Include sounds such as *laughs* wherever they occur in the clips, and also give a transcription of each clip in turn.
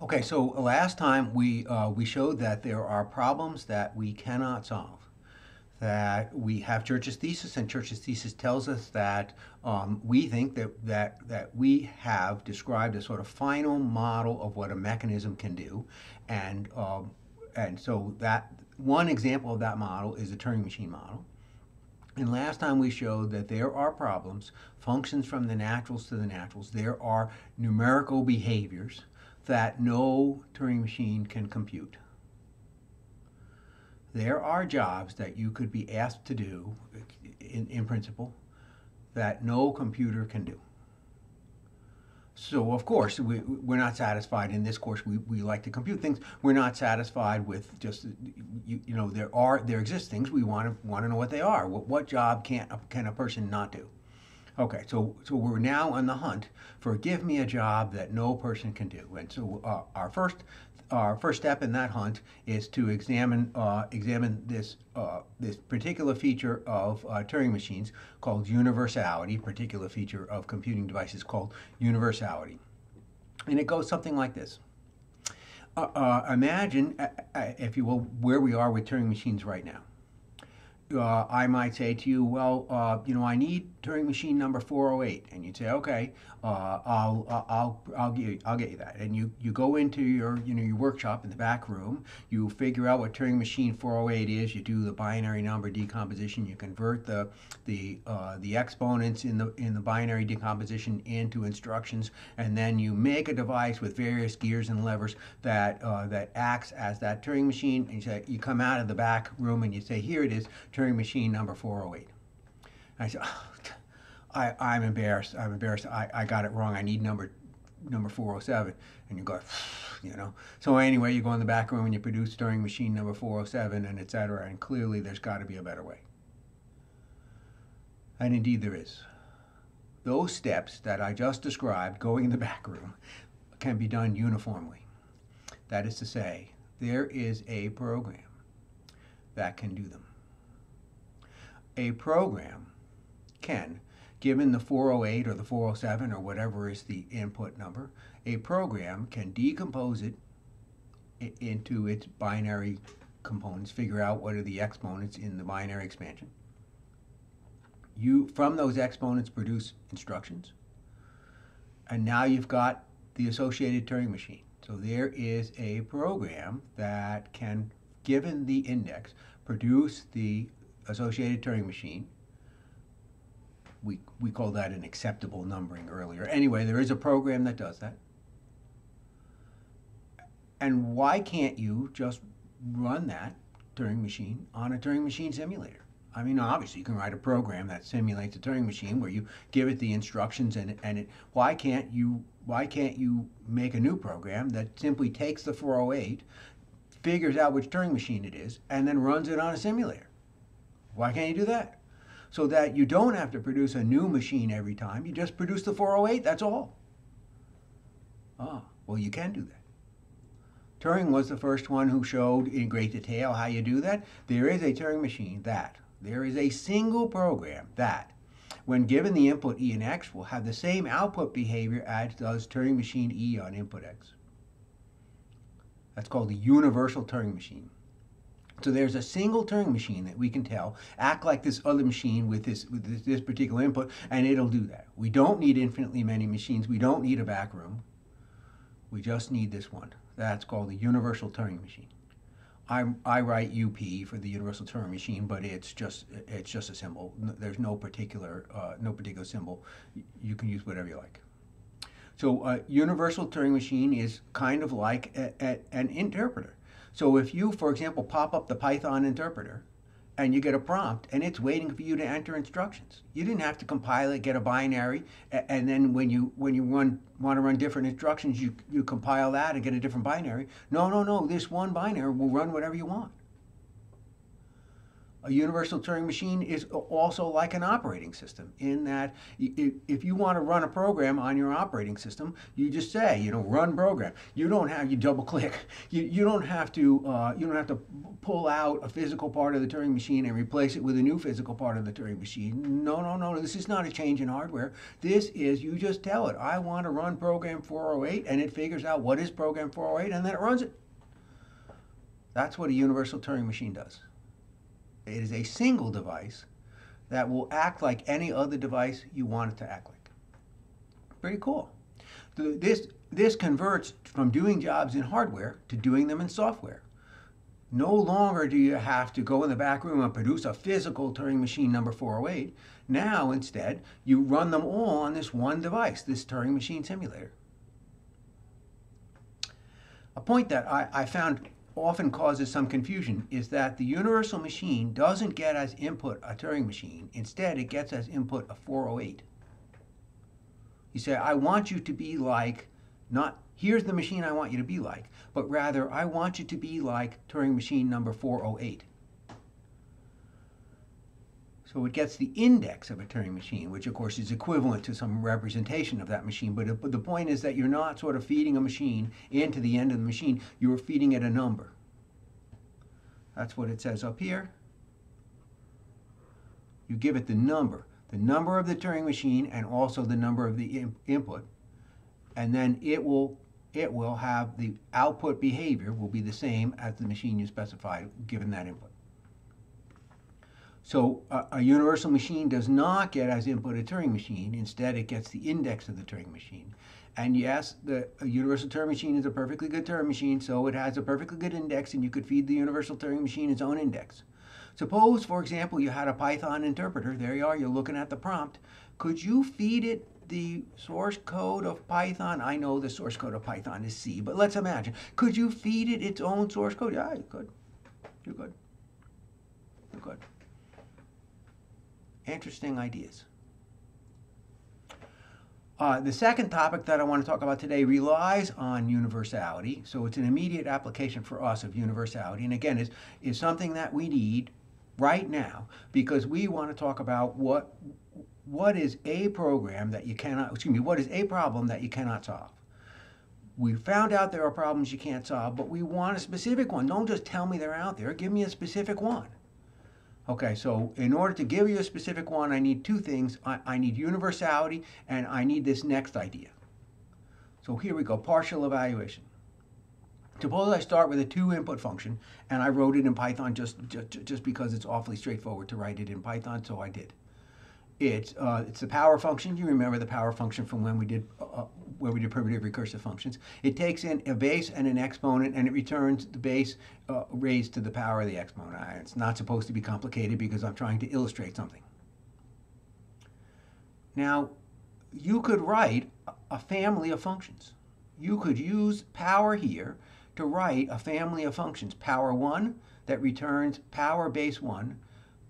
Okay, so last time we, uh, we showed that there are problems that we cannot solve. That we have Church's thesis, and Church's thesis tells us that um, we think that, that, that we have described a sort of final model of what a mechanism can do. And, um, and so that one example of that model is the Turing machine model. And last time we showed that there are problems, functions from the naturals to the naturals. There are numerical behaviors that no Turing machine can compute. There are jobs that you could be asked to do, in, in principle, that no computer can do. So of course we, we're not satisfied in this course. We, we like to compute things. We're not satisfied with just you, you know there are there exist things we want to want to know what they are. What, what job can can a person not do? Okay, so so we're now on the hunt for give me a job that no person can do. And so uh, our first our first step in that hunt is to examine uh, examine this uh, this particular feature of uh, Turing machines called universality, particular feature of computing devices called universality, and it goes something like this. Uh, uh, imagine, if you will, where we are with Turing machines right now uh, I might say to you, well, uh, you know, I need Turing machine number 408, and you'd say, okay, uh, I'll, uh, I'll, I'll get, you, I'll get you that. And you, you go into your, you know, your workshop in the back room, you figure out what Turing machine 408 is, you do the binary number decomposition, you convert the, the, uh, the exponents in the, in the binary decomposition into instructions, and then you make a device with various gears and levers that, uh, that acts as that Turing machine, and you say, you come out of the back room and you say, here it is, Turing machine number 408. I said, oh, I, I'm embarrassed. I'm embarrassed. I, I got it wrong. I need number number 407. And you go, *sighs* you know. So anyway, you go in the back room and you produce Turing machine number 407 and et cetera. And clearly there's got to be a better way. And indeed there is. Those steps that I just described, going in the back room, can be done uniformly. That is to say, there is a program that can do them a program can, given the 408 or the 407 or whatever is the input number, a program can decompose it into its binary components, figure out what are the exponents in the binary expansion. You, from those exponents, produce instructions. And now you've got the associated Turing machine. So there is a program that can, given the index, produce the associated Turing machine. We, we call that an acceptable numbering earlier. Anyway, there is a program that does that. And why can't you just run that Turing machine on a Turing machine simulator? I mean, obviously, you can write a program that simulates a Turing machine where you give it the instructions and and it. Why can't you? Why can't you make a new program that simply takes the 408, figures out which Turing machine it is, and then runs it on a simulator? Why can't you do that? So that you don't have to produce a new machine every time. You just produce the 408, that's all. Ah, well, you can do that. Turing was the first one who showed in great detail how you do that. There is a Turing machine that, there is a single program that, when given the input E and X, will have the same output behavior as does Turing machine E on input X. That's called the universal Turing machine. So there's a single Turing machine that we can tell act like this other machine with this with this, this, particular input, and it'll do that. We don't need infinitely many machines. We don't need a back room. We just need this one. That's called the universal Turing machine. I, I write UP for the universal Turing machine, but it's just it's just a symbol. There's no particular uh, no particular symbol. You can use whatever you like. So a uh, universal Turing machine is kind of like a, a, an interpreter. So if you, for example, pop up the Python interpreter and you get a prompt and it's waiting for you to enter instructions. You didn't have to compile it, get a binary, and then when you when you run want to run different instructions, you you compile that and get a different binary. No, no, no. This one binary will run whatever you want. A universal Turing machine is also like an operating system in that if you want to run a program on your operating system, you just say, you know, run program. You don't have you double click. *laughs* You, you don't have to uh, you don't have to pull out a physical part of the Turing machine and replace it with a new physical part of the Turing machine. No, no, no. This is not a change in hardware. This is you just tell it, I want to run program 408, and it figures out what is program 408, and then it runs it. That's what a universal Turing machine does. It is a single device that will act like any other device you want it to act like. Pretty cool. This, this converts from doing jobs in hardware to doing them in software. No longer do you have to go in the back room and produce a physical Turing machine number 408. Now, instead, you run them all on this one device, this Turing machine simulator. A point that I, I found often causes some confusion is that the universal machine doesn't get as input a Turing machine. Instead, it gets as input a 408. You say, I want you to be like, not here's the machine I want you to be like, but rather I want you to be like Turing machine number 408. So it gets the index of a Turing machine, which of course is equivalent to some representation of that machine. But, it, but the point is that you're not sort of feeding a machine into the end of the machine, you're feeding it a number. That's what it says up here. You give it the number, the number of the Turing machine and also the number of the input. And then it will it will have the output behavior will be the same as the machine you specified given that input. So a, a, universal machine does not get as input a Turing machine. Instead, it gets the index of the Turing machine. And yes, the universal Turing machine is a perfectly good Turing machine, so it has a perfectly good index, and you could feed the universal Turing machine its own index. Suppose, for example, you had a Python interpreter. There you are, you're looking at the prompt. Could you feed it the source code of Python? I know the source code of Python is C, but let's imagine. Could you feed it its own source code? Yeah, you could. You could. You could interesting ideas. Uh, the second topic that I want to talk about today relies on universality. So it's an immediate application for us of universality. And again, is, is something that we need right now because we want to talk about what, what is a program that you cannot, excuse me, what is a problem that you cannot solve. We found out there are problems you can't solve, but we want a specific one. Don't just tell me they're out there. Give me a specific one. Okay, so in order to give you a specific one, I need two things. I, I need universality and I need this next idea. So here we go, partial evaluation. Suppose I start with a two input function and I wrote it in Python just, just, just because it's awfully straightforward to write it in Python, so I did. It's, uh, it's the power function. You remember the power function from when we did uh, uh, where we did primitive recursive functions. It takes in a base and an exponent, and it returns the base uh, raised to the power of the exponent. It's not supposed to be complicated because I'm trying to illustrate something. Now, you could write a family of functions. You could use power here to write a family of functions. Power 1 that returns power base 1.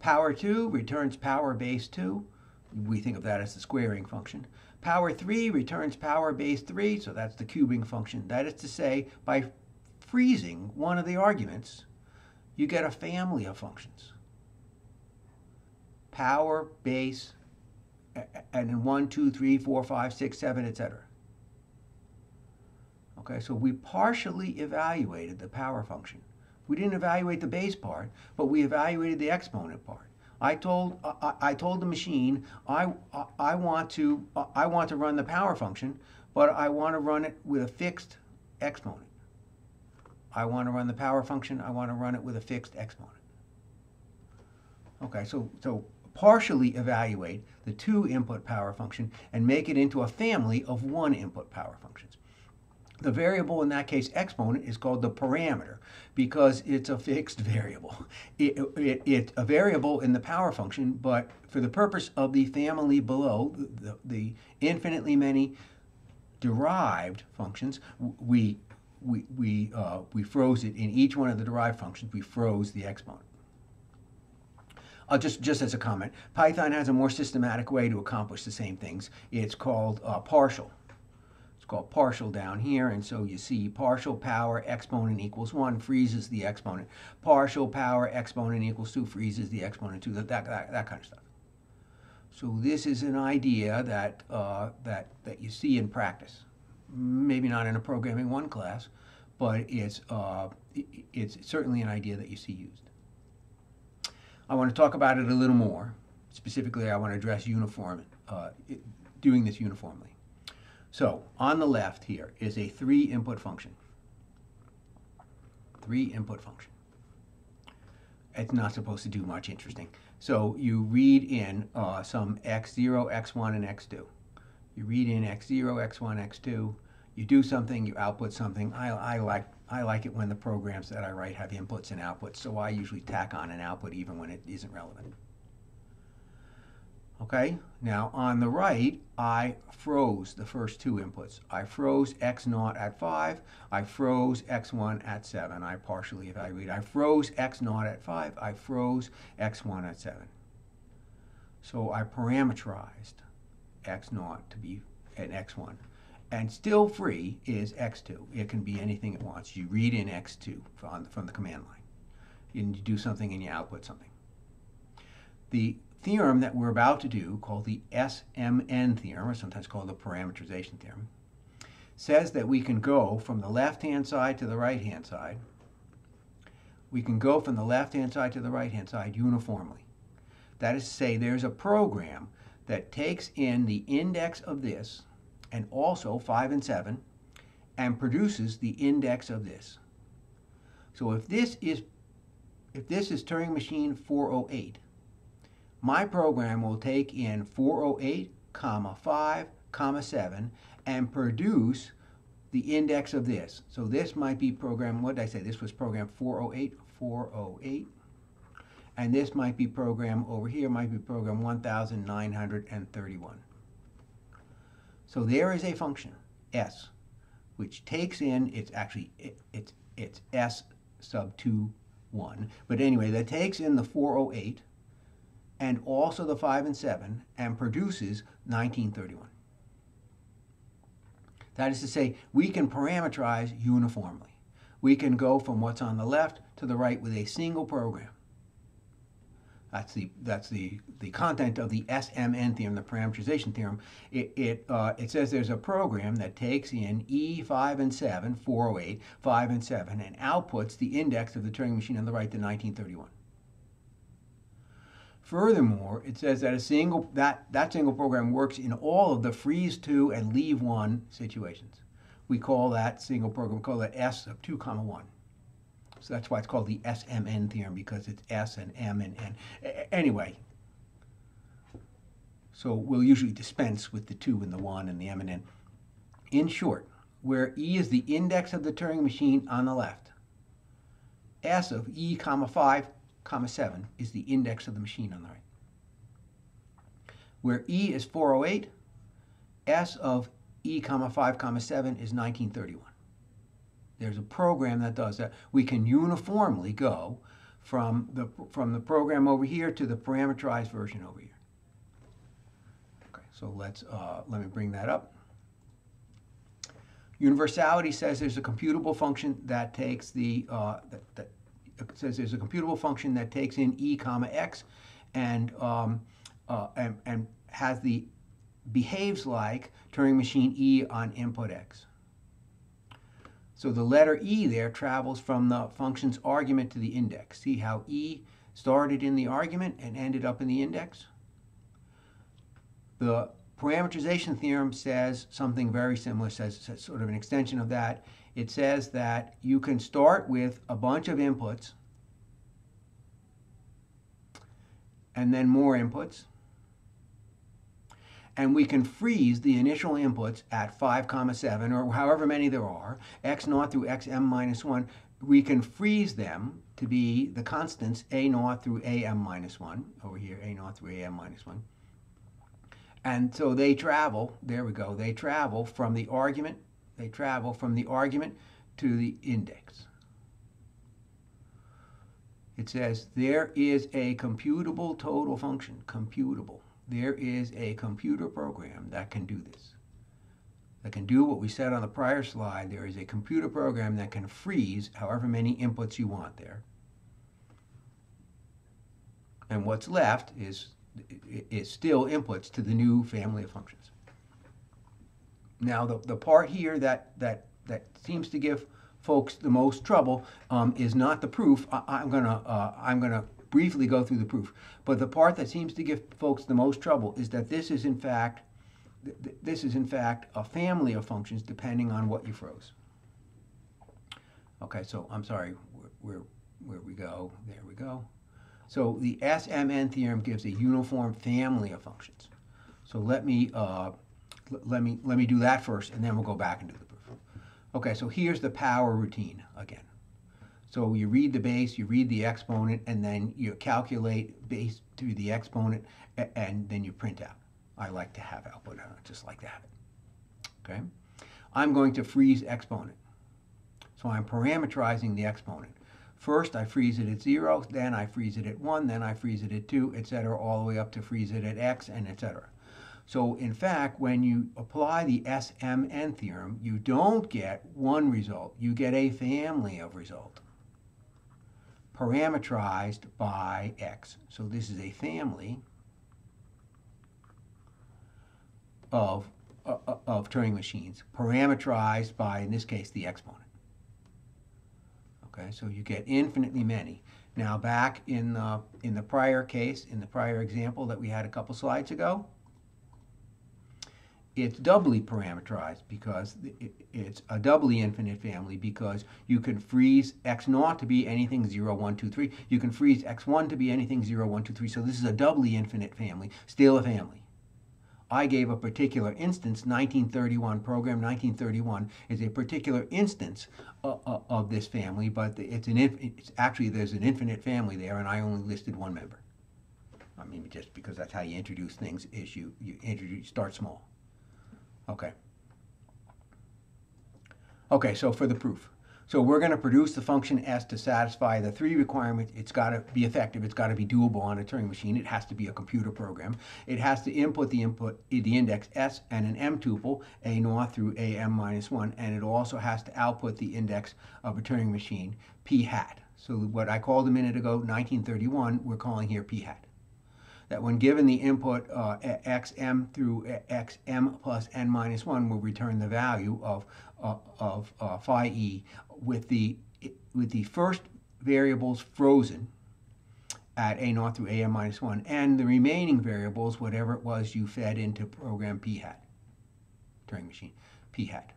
Power 2 returns power base 2 we think of that as the squaring function. Power 3 returns power base 3, so that's the cubing function. That is to say, by freezing one of the arguments, you get a family of functions. Power, base, and then 1, 2, 3, 4, 5, 6, 7, etc. Okay, so we partially evaluated the power function. We didn't evaluate the base part, but we evaluated the exponent part. I told I, I told the machine I, I want to I want to run the power function, but I want to run it with a fixed exponent. I want to run the power function. I want to run it with a fixed exponent. Okay, so so partially evaluate the two input power function and make it into a family of one input power functions. The variable in that case, exponent, is called the parameter because it's a fixed *laughs* variable. It, it, it's a variable in the power function, but for the purpose of the family below, the, the infinitely many derived functions, we, we, we, uh, we froze it in each one of the derived functions, we froze the exponent. Uh, just, just as a comment, Python has a more systematic way to accomplish the same things. It's called uh, partial called partial down here, and so you see partial power exponent equals 1 freezes the exponent. Partial power exponent equals 2 freezes the exponent 2, that, that, that, that kind of stuff. So this is an idea that, uh, that, that you see in practice. Maybe not in a programming one class, but it's, uh, it's certainly an idea that you see used. I want to talk about it a little more. Specifically, I want to address uniform, uh, doing this uniformly. So on the left here is a three input function. Three input function. It's not supposed to do much interesting. So you read in uh, some x0, x1, and x2. You read in x0, x1, x2. You do something, you output something. I, I, like, I like it when the programs that I write have inputs and outputs, so I usually tack on an output even when it isn't relevant. Okay, now on the right, I froze the first two inputs. I froze x naught at 5. I froze x1 at 7. I partially evaluate. I froze x naught at 5. I froze x1 at 7. So I parameterized x naught to be an x1. And still free is x2. It can be anything it wants. You read in x2 from, from the command line. And you do something and you output something. The theorem that we're about to do, called the SMN theorem, or sometimes called the parameterization theorem, says that we can go from the left-hand side to the right-hand side. We can go from the left-hand side to the right-hand side uniformly. That is to say, there's a program that takes in the index of this, and also 5 and 7, and produces the index of this. So if this is if this is Turing machine 408, my program will take in 408, comma 5, comma 7, and produce the index of this. So this might be program, what did I say? This was program 408, 408. And this might be program over here, might be program 1931. So there is a function, s, which takes in, it's actually, it, it's, it's s sub 2, 1. But anyway, that takes in the 408, and also the 5 and 7 and produces 1931. That is to say, we can parameterize uniformly. We can go from what's on the left to the right with a single program. That's the that's the the content of the SMN theorem, the parameterization theorem. It it uh, it says there's a program that takes in E5 and 7, 408, 5 and 7, and outputs the index of the Turing machine on the right to 1931. Furthermore, it says that a single that, that single program works in all of the freeze two and leave one situations. We call that single program, we call it S of 2 comma 1. So that's why it's called the SMN theorem because it's S and M and N. Anyway, so we'll usually dispense with the 2 and the 1 and the M and N. In short, where E is the index of the Turing machine on the left, S of E comma 5 comma 7 is the index of the machine on the right. Where E is 408, S of E comma 5 comma 7 is 1931. There's a program that does that. We can uniformly go from the, from the program over here to the parameterized version over here. Okay, so let's, uh, let me bring that up. Universality says there's a computable function that takes the, uh, that, that says there's a computable function that takes in e comma x and, um, uh, and, and has the behaves like Turing machine e on input x. So the letter e there travels from the function's argument to the index. See how e started in the argument and ended up in the index? The parameterization theorem says something very similar, says, says sort of an extension of that it says that you can start with a bunch of inputs and then more inputs. And we can freeze the initial inputs at 5 comma 7 or however many there are, x naught through xm minus 1. We can freeze them to be the constants a naught through am minus 1, over here, a naught through am minus 1. And so they travel, there we go, they travel from the argument they travel from the argument to the index. It says there is a computable total function, computable. There is a computer program that can do this. that can do what we said on the prior slide. There is a computer program that can freeze however many inputs you want there. And what's left is, is still inputs to the new family of functions. Now, the, the part here that, that, that seems to give folks the most trouble um, is not the proof. I, am gonna uh, I'm gonna briefly go through the proof, but the part that seems to give folks the most trouble is that this is in fact th this is in fact a family of functions depending on what you froze. Okay, so I'm sorry, where, where, where we go, there we go. So the SMN theorem gives a uniform family of functions. So let me, uh, let me, let me do that first, and then we'll go back and do the proof. Okay, so here's the power routine again. So you read the base, you read the exponent, and then you calculate base to the exponent, and then you print out. I like to have output, I just like to have it. Okay, I'm going to freeze exponent. So I'm parameterizing the exponent. First, I freeze it at 0, then I freeze it at 1, then I freeze it at 2, etc., all the way up to freeze it at x, and etc. So in fact, when you apply the SMN theorem, you don't get one result, you get a family of result parameterized by x. So this is a family of, uh of Turing machines parameterized by, in this case, the exponent. Okay, so you get infinitely many. Now back in the, in the prior case, in the prior example that we had a couple slides ago, it's doubly parameterized because it's a doubly infinite family because you can freeze x naught to be anything 0, 1, 2, 3. You can freeze x1 to be anything 0, 1, 2, 3. So this is a doubly infinite family, still a family. I gave a particular instance, 1931, program 1931 is a particular instance of, uh, uh, of this family, but it's an it's actually there's an infinite family there, and I only listed one member. I mean, just because that's how you introduce things is you, you introduce, start small. Okay. Okay, so for the proof. So we're going to produce the function s to satisfy the three requirements. It's got to be effective. It's got to be doable on a Turing machine. It has to be a computer program. It has to input the input the index s and an m tuple a naught through a m minus 1, and it also has to output the index of a Turing machine p hat. So what I called a minute ago 1931, we're calling here p hat that when given the input uh, xm through xm plus n minus 1 will return the value of, uh, of uh, phi e with the, with the first variables frozen at a naught through am minus 1 and the remaining variables, whatever it was you fed into program p hat, Turing machine, p hat.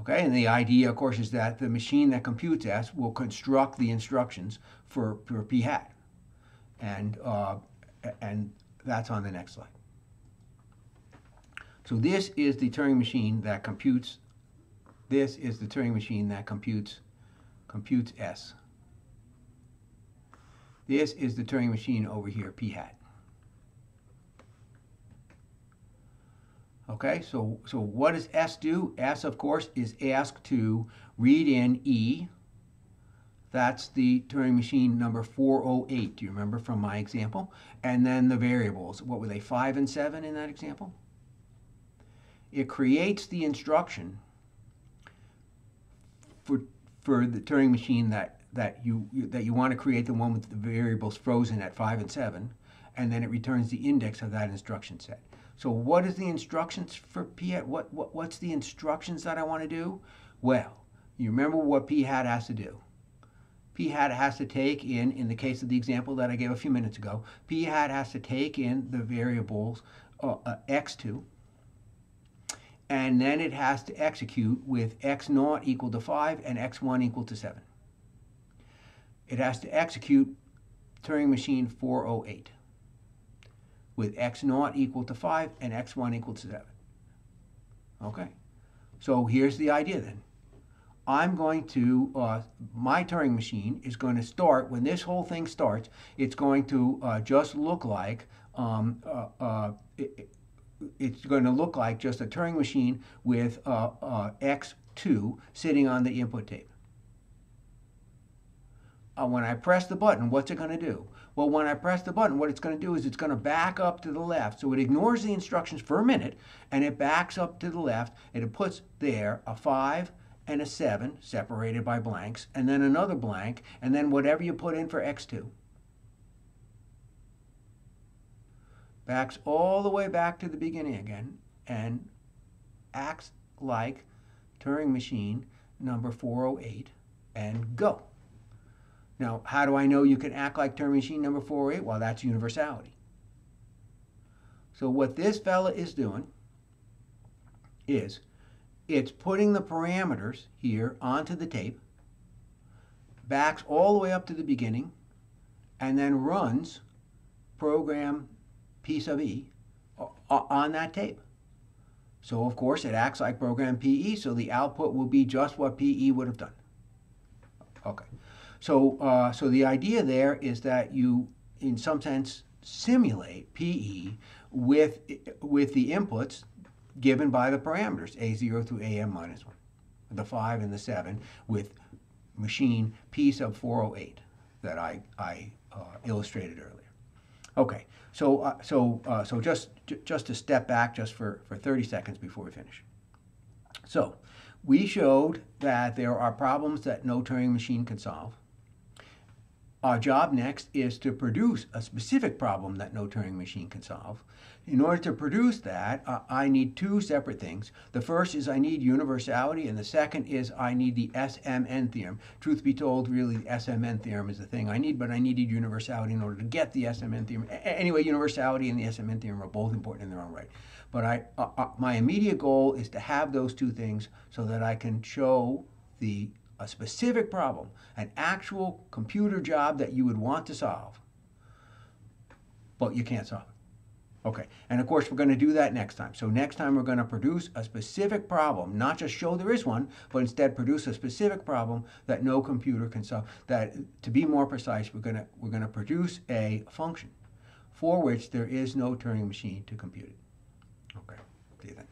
Okay, and the idea, of course, is that the machine that computes S will construct the instructions for, for p hat and, uh, and that's on the next slide. So this is the Turing machine that computes, this is the Turing machine that computes, computes S. This is the Turing machine over here, p hat. Okay, so, so what does S do? S, of course, is asked to read in E, that's the Turing machine number 408. Do you remember from my example? And then the variables. What were they, 5 and 7 in that example? It creates the instruction for, for the Turing machine that, that, you, that you want to create the one with the variables frozen at 5 and 7, and then it returns the index of that instruction set. So what is the instructions for p What, what, what's the instructions that I want to do? Well, you remember what p hat has to do p hat has to take in, in the case of the example that I gave a few minutes ago, p hat has to take in the variables uh, uh, x2, and then it has to execute with x naught equal to 5 and x1 equal to 7. It has to execute Turing machine 408 with x naught equal to 5 and x1 equal to 7. Okay, so here's the idea then. I'm going to, uh, my Turing machine is going to start, when this whole thing starts, it's going to uh, just look like, um, uh, uh it, it's going to look like just a Turing machine with uh, uh, X2 sitting on the input tape. when I press the button, what's it going to do? Well, when I press the button, what it's going to do is it's going to back up to the left. So it ignores the instructions for a minute and it backs up to the left and it puts there a 5 and a 7 separated by blanks and then another blank and then whatever you put in for x2. Backs all the way back to the beginning again and acts like Turing machine number 408 and go. Now, how do I know you can act like Turing machine number 408? Well, that's universality. So what this fella is doing is it's putting the parameters here onto the tape, backs all the way up to the beginning, and then runs program P sub E on that tape. So of course it acts like program PE, so the output will be just what PE would have done. Okay. So, uh, so the idea there is that you, in some sense, simulate PE with, with the inputs given by the parameters, A0 through AM minus 1, the 5 and the 7, with machine P sub 408 that I, I uh, illustrated earlier. Okay, so, uh, so, uh, so just, just to step back just for, for 30 seconds before we finish. So, we showed that there are problems that no Turing machine can solve. Our job next is to produce a specific problem that no Turing machine can solve. In order to produce that, uh, I need two separate things. The first is I need universality, and the second is I need the SMN theorem. Truth be told, really, the SMN theorem is the thing I need, but I needed universality in order to get the SMN theorem. A anyway, universality and the SMN theorem are both important in their own right. But I, uh, uh, my immediate goal is to have those two things so that I can show the a specific problem, an actual computer job that you would want to solve, but you can't solve it. Okay, and of course we're going to do that next time. So next time we're going to produce a specific problem, not just show there is one, but instead produce a specific problem that no computer can solve. That, to be more precise, we're going to, we're going to produce a function for which there is no Turing machine to compute it. Okay, see you then.